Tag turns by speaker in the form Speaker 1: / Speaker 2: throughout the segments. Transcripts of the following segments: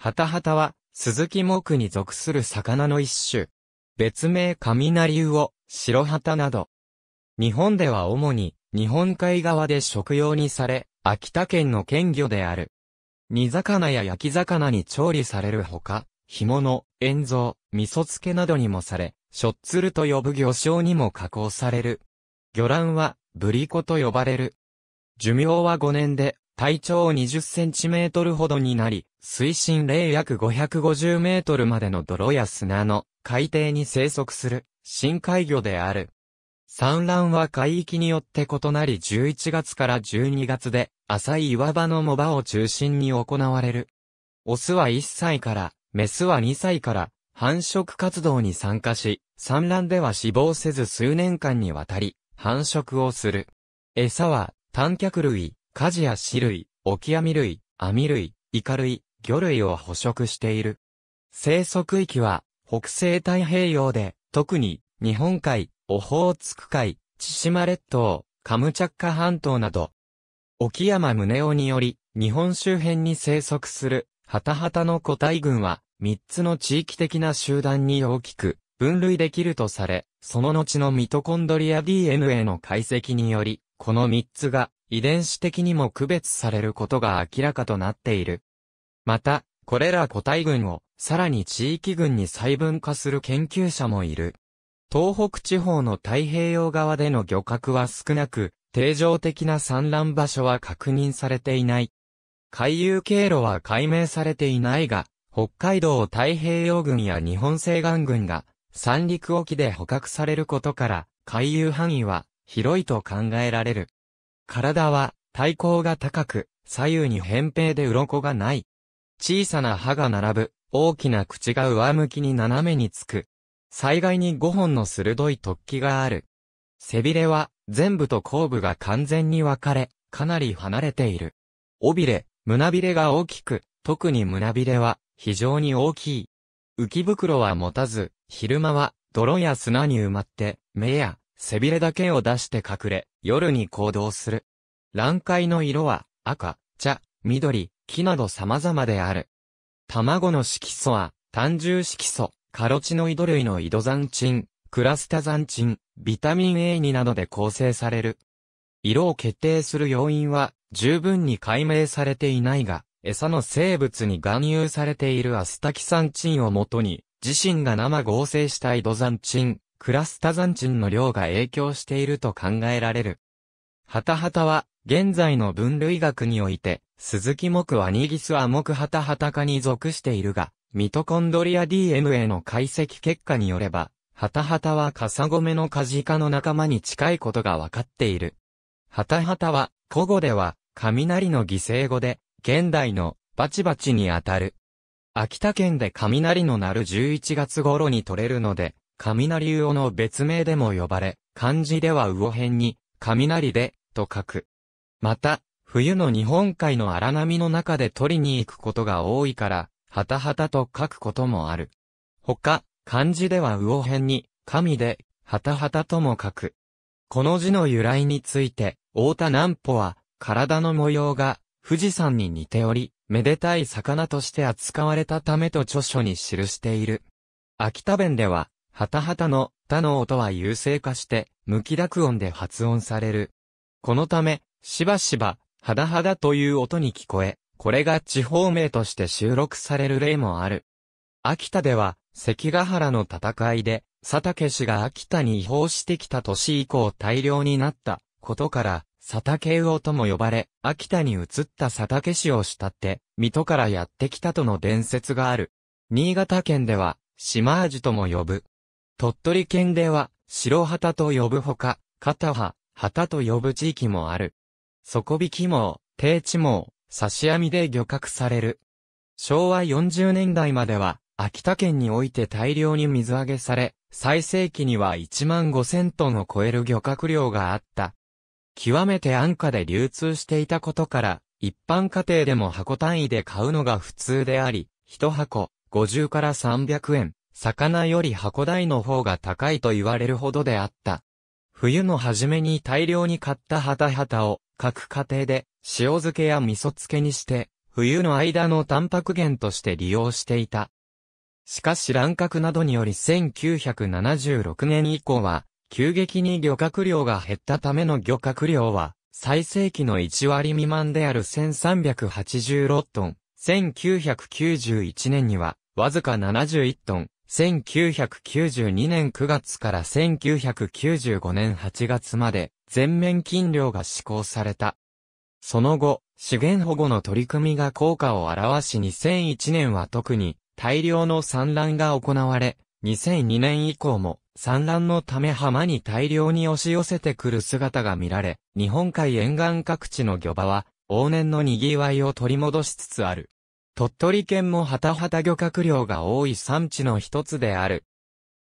Speaker 1: ハタハタは、鈴木木に属する魚の一種。別名雷魚、白ハタなど。日本では主に、日本海側で食用にされ、秋田県の県魚である。煮魚や焼き魚に調理されるほか、干物、塩蔵、味噌漬けなどにもされ、しょっつると呼ぶ魚醤にも加工される。魚卵は、ブリコと呼ばれる。寿命は5年で、体長20センチメートルほどになり、水深0約550メートルまでの泥や砂の海底に生息する深海魚である。産卵は海域によって異なり11月から12月で浅い岩場の藻場を中心に行われる。オスは1歳から、メスは2歳から繁殖活動に参加し、産卵では死亡せず数年間にわたり繁殖をする。餌は短脚類、カジや死類、オキアミ類、網類、イカ類、魚類を捕食している。生息域は北西太平洋で、特に日本海、オホーツク海、千島列島、カムチャッカ半島など、沖山宗男により、日本周辺に生息する、ハタハタの個体群は、三つの地域的な集団に大きく、分類できるとされ、その後のミトコンドリア DNA の解析により、この三つが、遺伝子的にも区別されることが明らかとなっている。また、これら個体群を、さらに地域群に細分化する研究者もいる。東北地方の太平洋側での漁獲は少なく、定常的な産卵場所は確認されていない。海遊経路は解明されていないが、北海道太平洋軍や日本西岸軍が三陸沖で捕獲されることから、海遊範囲は広いと考えられる。体は体高が高く、左右に扁平で鱗がない。小さな歯が並ぶ、大きな口が上向きに斜めにつく。災害に5本の鋭い突起がある。背びれは、前部と後部が完全に分かれ、かなり離れている。尾びれ、胸びれが大きく、特に胸びれは、非常に大きい。浮き袋は持たず、昼間は、泥や砂に埋まって、目や、背びれだけを出して隠れ、夜に行動する。卵塊の色は、赤、茶、緑、木など様々である。卵の色素は、単重色素、カロチノイド類のイドザンチン、クラスタザンチン、ビタミン A2 などで構成される。色を決定する要因は十分に解明されていないが、餌の生物に含有されているアスタキサンチンをもとに、自身が生合成したイドザンチン、クラスタザンチンの量が影響していると考えられる。ハタハタは、現在の分類学において、鈴木木はニギスアモクハタハタ科に属しているが、ミトコンドリア DNA の解析結果によれば、ハタハタはカサゴメのカジカの仲間に近いことが分かっている。ハタハタは、古語では、雷の犠牲語で、現代のバチバチにあたる。秋田県で雷の鳴る11月頃に取れるので、雷魚の別名でも呼ばれ、漢字では魚辺に、雷で、と書く。また、冬の日本海の荒波の中で取りに行くことが多いから、はたはたと書くこともある。他、漢字では魚辺に、神で、はたはたとも書く。この字の由来について、大田南穂は、体の模様が、富士山に似ており、めでたい魚として扱われたためと著書に記している。秋田弁では、はたはたの、他の音は優勢化して、無気濁音で発音される。このため、しばしば、はだはだという音に聞こえ、これが地方名として収録される例もある。秋田では、関ヶ原の戦いで、佐竹氏が秋田に違法してきた年以降大量になったことから、佐竹魚とも呼ばれ、秋田に移った佐竹氏を慕って、水戸からやってきたとの伝説がある。新潟県では、島味とも呼ぶ。鳥取県では、白旗と呼ぶほか、片葉、旗と呼ぶ地域もある。底引き網、低地網、刺し網で漁獲される。昭和40年代までは、秋田県において大量に水揚げされ、最盛期には1万5000トンを超える漁獲量があった。極めて安価で流通していたことから、一般家庭でも箱単位で買うのが普通であり、一箱50から300円、魚より箱代の方が高いと言われるほどであった。冬の初めに大量に買ったハタハタを各家庭で塩漬けや味噌漬けにして、冬の間のタンパク源として利用していた。しかし乱獲などにより1976年以降は、急激に漁獲量が減ったための漁獲量は、最盛期の1割未満である1386トン、1991年には、わずか71トン、1992年9月から1995年8月まで全面禁漁が施行された。その後、資源保護の取り組みが効果を表し2001年は特に大量の産卵が行われ、2002年以降も産卵のため浜に大量に押し寄せてくる姿が見られ、日本海沿岸各地の漁場は往年の賑わいを取り戻しつつある。鳥取県もハタハタ漁獲量が多い産地の一つである。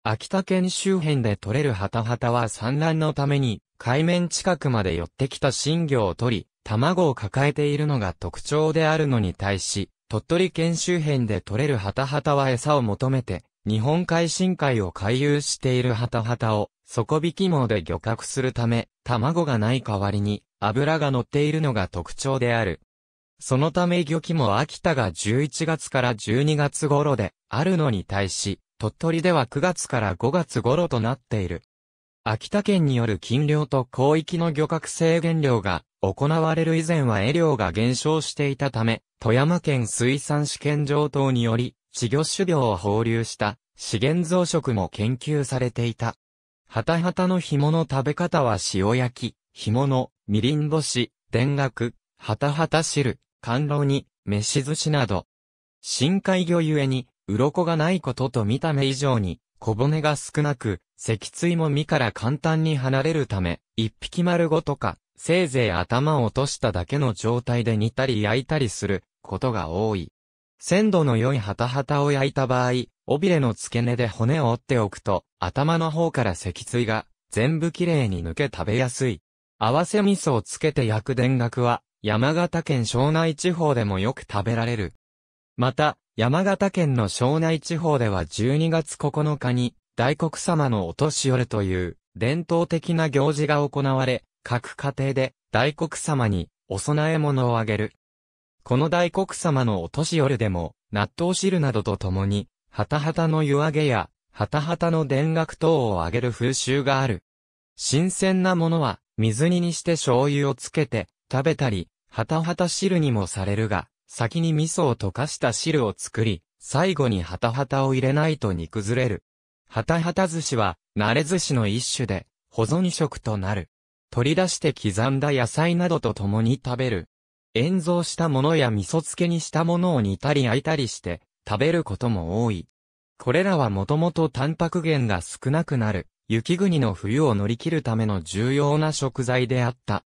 Speaker 1: 秋田県周辺で取れるハタハタは産卵のために海面近くまで寄ってきた新魚を取り、卵を抱えているのが特徴であるのに対し、鳥取県周辺で取れるハタハタは餌を求めて、日本海深海を回遊しているハタハタを底引き網で漁獲するため、卵がない代わりに油が乗っているのが特徴である。そのため漁期も秋田が11月から12月頃であるのに対し、鳥取では9月から5月頃となっている。秋田県による禁漁と広域の漁獲制限量が行われる以前は餌量が減少していたため、富山県水産試験場等により、稚魚種苗を放流した資源増殖も研究されていた。ハタハタの紐の食べ方は塩焼き、紐のみりん干し、田楽、ハタハタ汁、甘露煮、飯寿司など。深海魚ゆえに、鱗がないことと見た目以上に、小骨が少なく、脊椎も身から簡単に離れるため、一匹丸ごとか、せいぜい頭を落としただけの状態で煮たり焼いたりすることが多い。鮮度の良いハタハタを焼いた場合、尾びれの付け根で骨を折っておくと、頭の方から脊椎が全部きれいに抜け食べやすい。合わせ味噌をつけて焼く田楽は、山形県庄内地方でもよく食べられる。また、山形県の庄内地方では12月9日に、大黒様のお年寄りという伝統的な行事が行われ、各家庭で大黒様にお供え物をあげる。この大黒様のお年寄りでも、納豆汁などと共に、ハタハタの湯揚げや、ハタハタの田楽等をあげる風習がある。新鮮なものは、水煮にして醤油をつけて、食べたり、ハタハタ汁にもされるが、先に味噌を溶かした汁を作り、最後にハタハタを入れないと煮崩れる。ハタハタ寿司は、慣れ寿司の一種で、保存食となる。取り出して刻んだ野菜などと共に食べる。塩蔵したものや味噌漬けにしたものを煮たり焼いたりして食べることも多い。これらはもともとタンパク源が少なくなる雪国の冬を乗り切るための重要な食材であった。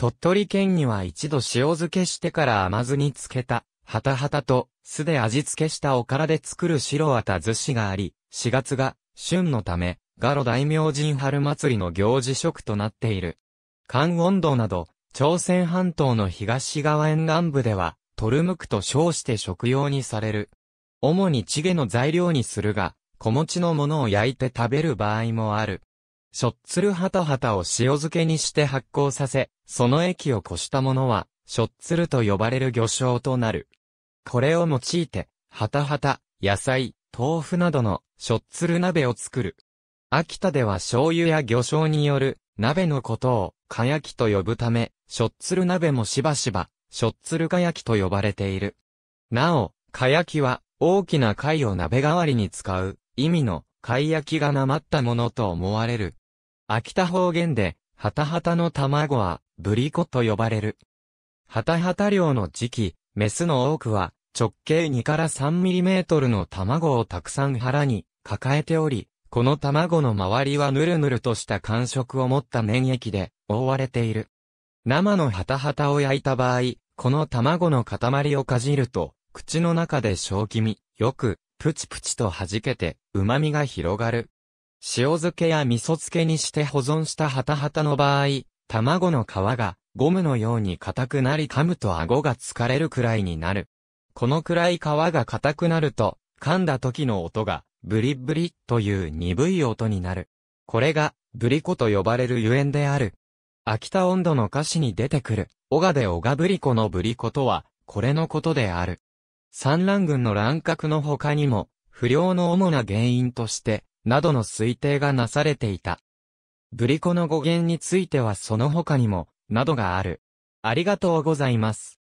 Speaker 1: 鳥取県には一度塩漬けしてから甘酢に漬けた、ハタハタと酢で味付けしたおからで作る白綿寿司があり、4月が旬のため、ガロ大明神春祭りの行事食となっている。関温度など、朝鮮半島の東側沿岸部では、トルムクと称して食用にされる。主にチゲの材料にするが、小餅のものを焼いて食べる場合もある。しょっつるハタハタを塩漬けにして発酵させ、その液をこしたものは、しょっつると呼ばれる魚醤となる。これを用いて、ハタハタ、野菜、豆腐などのしょっつる鍋を作る。秋田では醤油や魚醤による鍋のことを、かやきと呼ぶため、しょっつる鍋もしばしば、しょっつるかやきと呼ばれている。なお、かやきは、大きな貝を鍋代わりに使う、意味の、貝焼きがなまったものと思われる。秋田方言で、ハタハタの卵は、ブリコと呼ばれる。ハタハタ漁の時期、メスの多くは、直径2から3ミリメートルの卵をたくさん腹に抱えており、この卵の周りはぬるぬるとした感触を持った粘液で覆われている。生のハタハタを焼いた場合、この卵の塊をかじると、口の中で小気味、よく、プチプチと弾けて、旨味が広がる。塩漬けや味噌漬けにして保存したハタハタの場合、卵の皮がゴムのように硬くなり噛むと顎が疲れるくらいになる。このくらい皮が硬くなると、噛んだ時の音がブリブリという鈍い音になる。これがブリコと呼ばれるゆえんである。秋田温度の歌詞に出てくる、小賀で小賀ブリコのブリコとは、これのことである。産卵群の乱獲の他にも、不良の主な原因として、などの推定がなされていた。ブリコの語源についてはその他にも、などがある。ありがとうございます。